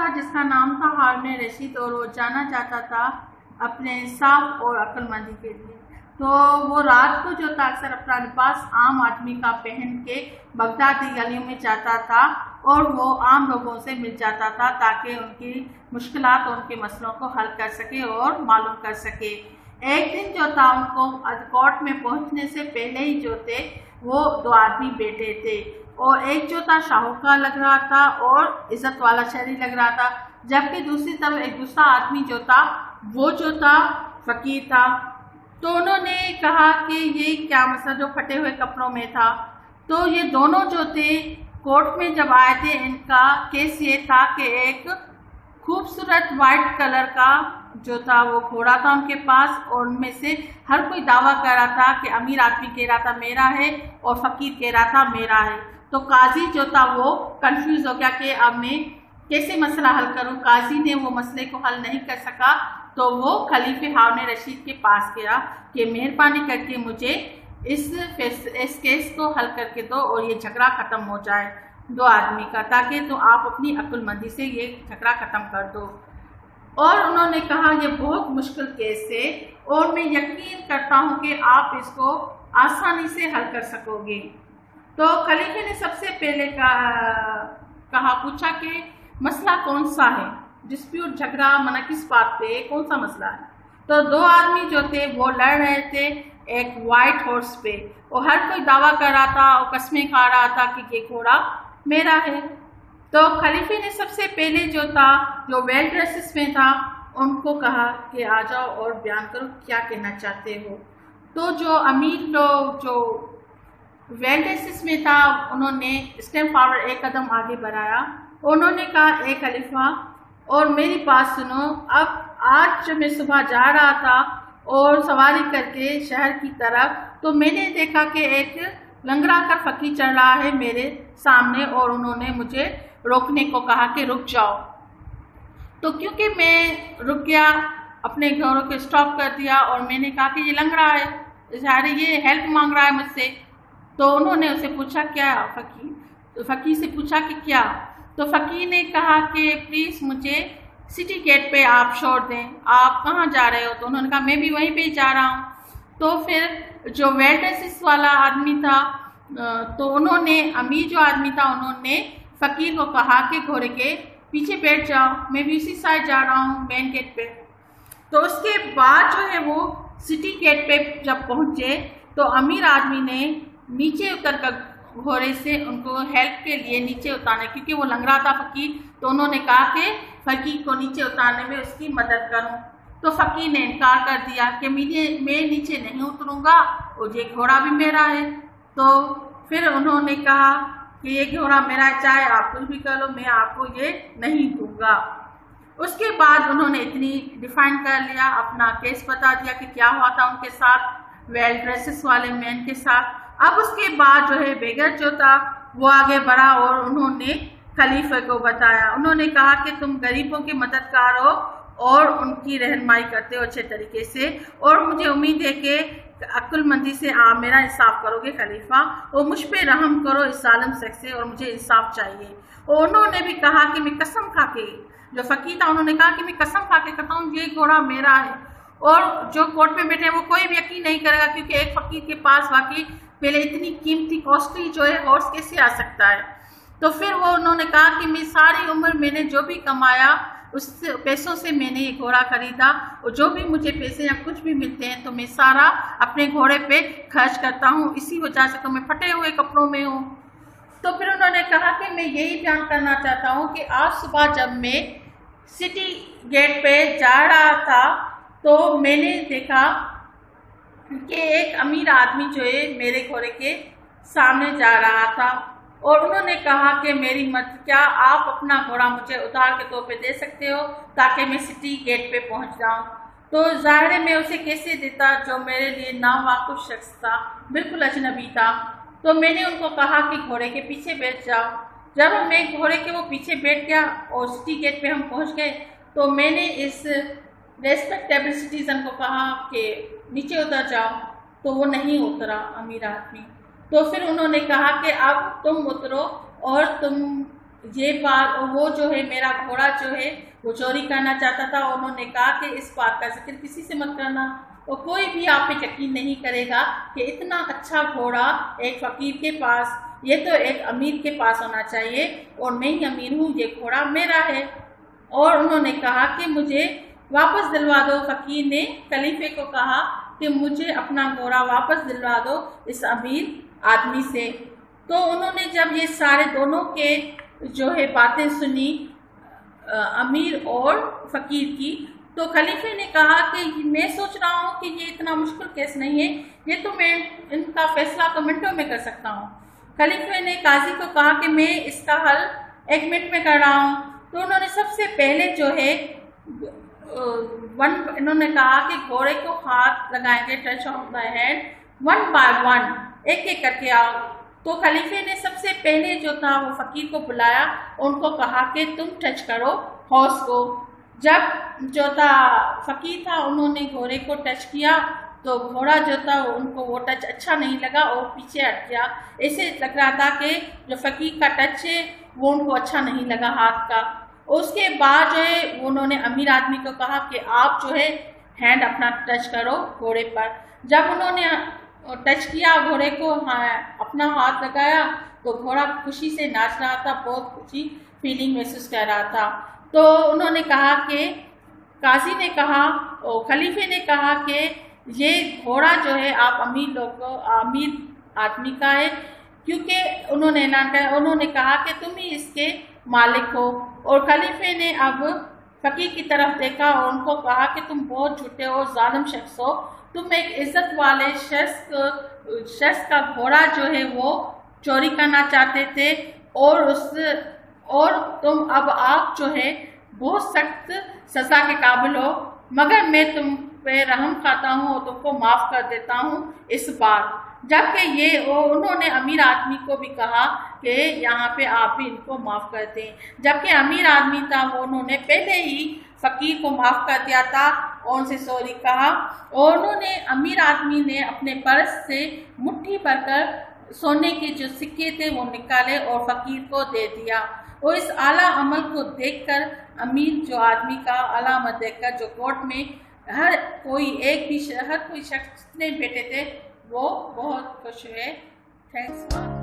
था, जिसका नाम था हारने रशीद और वो जाना जाता था अपने इंसाफ और अक्लमंदी के लिए। तो वो रात को जो था अक्सर अपना लिबास आम आदमी का पहन के बगदादी गलियों में जाता था और वो आम लोगों से मिल जाता था ताकि उनकी मुश्किल और उनके मसलों को हल कर सके और मालूम कर सके। एक दिन जो था, उनको कोर्ट में पहुँचने से पहले ही जो थे, वो दो आदमी बैठे थे। और एक जो था शाहूकार लग रहा था और इज़्ज़त वाला शहरी लग रहा था, जबकि दूसरी तरफ़ एक दूसरा आदमी जो था, वो जो था, फकीर था। तो उन्होंने कहा कि ये क्या मसला जो फटे हुए कपड़ों में था। तो ये दोनों जो थे, कोर्ट में जब आए थे, इनका केस ये था कि एक खूबसूरत वाइट कलर का जो था, वो घोड़ा था उनके पास और उनमें से हर कोई दावा कर रहा था कि अमीर आदमी कह रहा था, मेरा है और फकीर कह रहा था, मेरा है। तो काजी जो था वो कंफ्यूज हो गया कि अब मैं कैसे मसला हल करूँ? काजी ने वो मसले को हल नहीं कर सका तो वो खलीफे हावन रशीद के पास गया कि मेहरबानी करके मुझे इस इस केस को हल करके दो और ये झगड़ा ख़त्म हो जाए दो आदमी का, ताकि तो आप अपनी अक्लमंदी से ये झगड़ा ख़त्म कर दो। और उन्होंने कहा, ये बहुत मुश्किल केस है और मैं यकीन करता हूँ कि आप इसको आसानी से हल कर सकोगे। तो खलीफे ने सबसे पहले कहा, पूछा कि मसला कौन सा है? डिस्प्यूट झगड़ा, मना किस बात पे? कौन सा मसला है? तो दो आदमी जो थे, वो लड़ रहे थे एक वाइट हॉर्स पे। और हर कोई दावा कर रहा था और कस्में खा रहा था कि ये घोड़ा मेरा है। तो खलीफे ने सबसे पहले जो था, जो वेल ड्रेसेस में था, उनको कहा कि आ जाओ और बयान करो क्या कहना चाहते हो। तो जो अमीर लोग, जो वेल ड्रेसेस में था, उन्होंने स्टेम फॉरवर्ड एक कदम आगे बढ़ाया। उन्होंने कहा एक खलीफा, और मेरी बात सुनो, अब आज जब मैं सुबह जा रहा था और सवारी करके शहर की तरफ़ तो मैंने देखा कि एक लंगड़ा कर फकीर चढ़ रहा है मेरे सामने और उन्होंने मुझे रोकने को कहा कि रुक जाओ। तो क्योंकि मैं रुक गया, अपने घरों को स्टॉप कर दिया और मैंने कहा कि ये लंग रहा है ये हेल्प मांग रहा है मुझसे। तो उन्होंने उसे पूछा, क्या फ़कीर तो फ़कीर से पूछा कि क्या? तो फ़कीर ने कहा कि, प्लीज़ मुझे सिटी गेट पे आप छोड़ दें। आप कहाँ जा रहे हो? तो उन्होंने कहा, मैं भी वहीं पे जा रहा हूँ। तो फिर जो वेल्डेसिस वाला आदमी था तो उन्होंने, अमीर जो आदमी था, उन्होंने फकीर को कहा कि, घोड़े के पीछे बैठ जाओ। मैं भी उसी साइड जा रहा हूँ मेन गेट पे। तो उसके बाद जो है वो सिटी गेट पे जब पहुँचे तो अमीर आदमी ने नीचे उतर कर घोड़े से उनको हेल्प के लिए नीचे उतारने, क्योंकि वो लंग रहा था फकीर तो उन्होंने कहा कि फकीर को नीचे उतारने में उसकी मदद करूँ। तो फकीर ने इनकार कर दिया कि मैं नीचे नहीं उतरूँगा, और ये घोड़ा भी मेरा है। तो फिर उन्होंने कहा कि ये घोड़ा मेरा चाहे आप कुछ भी कर लो, मैं आपको ये नहीं दूँगा। उसके बाद उन्होंने इतनी डिफाइन कर लिया, अपना केस बता दिया कि क्या हुआ था उनके साथ वेल ड्रेसेस वाले मैन के साथ। अब उसके बाद जो है बेगर जो था वो आगे बढ़ा और उन्होंने खलीफे को बताया। उन्होंने कहा कि तुम गरीबों के मददगार हो और उनकी रहनमाई करते हो अच्छे तरीके से। और मुझे उम्मीद है कि अक्लमंदी से आप मेरा इंसाफ करोगे खलीफा। और मुझ पर रहम करो इस सालम शख्स से और मुझे इंसाफ चाहिए। और उन्होंने भी कहा कि मैं कसम खा के जो फकीर था, उन्होंने कहा कि मैं कसम खा के कहता हूँ, ये घोड़ा मेरा है। और जो कोर्ट में बैठे हैं, वो कोई भी यकीन नहीं करेगा क्योंकि एक फकीर के पास बाकी पहले इतनी कीमती कॉस्टली जो है हॉर्स कैसे आ सकता है? तो फिर वो उन्होंने कहा कि मैं सारी उम्र मैंने जो भी कमाया, उस पैसों से मैंने ये घोड़ा खरीदा और जो भी मुझे पैसे या कुछ भी मिलते हैं तो मैं सारा अपने घोड़े पे खर्च करता हूँ। इसी वजह से तो मैं फटे हुए कपड़ों में हूँ। तो फिर उन्होंने कहा कि मैं यही बयान करना चाहता हूँ कि आज सुबह जब मैं सिटी गेट पे जा रहा था तो मैंने देखा कि एक अमीर आदमी जो है मेरे घोड़े के सामने जा रहा था और उन्होंने कहा कि मेरी मत क्या आप अपना घोड़ा मुझे उधार के तौर पे दे सकते हो ताकि मैं सिटी गेट पे पहुँच जाऊँ? तो ज़ाहिर मैं उसे कैसे देता जो मेरे लिए नावाकुफ शख्स था, बिल्कुल अजनबी था। तो मैंने उनको कहा कि घोड़े के पीछे बैठ जाओ। जब मैं घोड़े के वो पीछे बैठ गया और सिटी गेट पे हम पहुँच गए तो मैंने इस रेस्पेक्टेबल सिटीजन को कहा कि नीचे उतर जाओ। तो वो नहीं उतरा अमीर आदमी। तो फिर उन्होंने कहा कि अब तुम उतरो और तुम ये बात वो जो है, मेरा घोड़ा जो है, वो चोरी करना चाहता था उन्होंने कहा कि इस बात का ज़िक्र किसी से मत करना। और कोई भी आप पे यकीन नहीं करेगा कि इतना अच्छा घोड़ा एक फकीर के पास, ये तो एक अमीर के पास होना चाहिए और मैं ही अमीर हूँ, ये घोड़ा मेरा है। और उन्होंने कहा कि मुझे वापस दिलवा दो। फकीर ने खलीफे को कहा कि मुझे अपना घोड़ा वापस दिलवा दो इस अमीर आदमी से। तो उन्होंने जब ये सारे दोनों के जो है बातें सुनी अमीर और फकीर की तो खलीफे ने कहा कि मैं सोच रहा हूँ कि ये इतना मुश्किल केस नहीं है, ये तो मैं इनका फैसला तो मिनटों में कर सकता हूँ। खलीफे ने काजी को कहा कि मैं इसका हल एक मिनट में कर रहा हूँ। तो उन्होंने सबसे पहले जो है वन इन्होंने कहा कि घोड़े को हाथ लगाएँगे touch of the head one by one एक एक करके आओ। तो खलीफे ने सबसे पहले जो था, वो फकीर को बुलाया, उनको कहा कि तुम टच करो हॉर्स को। जब जो था, फकीर था, उन्होंने घोड़े को टच किया तो घोड़ा जो था, उनको वो टच अच्छा नहीं लगा और पीछे हट गया। ऐसे लग रहा था कि जो फकीर का टच है, वो उनको अच्छा नहीं लगा हाथ का। उसके बाद जो है, उन्होंने अमीर आदमी को कहा कि आप जो है हैंड अपना टच करो घोड़े पर। जब उन्होंने टच किया, घोड़े को हाँ अपना हाथ लगाया तो घोड़ा खुशी से नाच रहा था, बहुत खुशी फीलिंग महसूस कर रहा था। तो उन्होंने कहा कि, काजी ने कहा, और खलीफे ने कहा कि, ये घोड़ा जो है, आप अमीर लोग, अमीर आदमी का है, क्योंकि उन्होंने कर उन्होंने कहा कि तुम ही इसके मालिक हो। और खलीफे ने अब फकीर की तरफ़ देखा और उनको कहा कि तुम बहुत झूठे हो जालिम शख्स हो। तुम एक इज़्ज़त वाले शख्स शख्स का घोड़ा जो है वो चोरी करना चाहते थे और उस, और तुम अब आप जो है बहुत सख्त सजा के काबिल हो। मगर मैं तुम पे रहम खाता हूँ और तुमको माफ़ कर देता हूँ इस बार। जबकि ये वो उन्होंने अमीर आदमी को भी कहा कि यहाँ पे आप भी इनको माफ़ कर दें। जबकि अमीर आदमी था, वो उन्होंने पहले ही फकीर को माफ़ कर दिया था और उनसे सॉरी कहा। और उन्होंने अमीर आदमी ने अपने पर्स से मुट्ठी भरकर सोने के जो सिक्के थे, वो निकाले और फकीर को दे दिया। और इस आला अमल को देखकर अमीर जो आदमी का अलामत देखकर जो कोर्ट में हर कोई, एक भी हर कोई शख्स जितने बेटे थे, वो बहुत खुश हुए। थैंक्स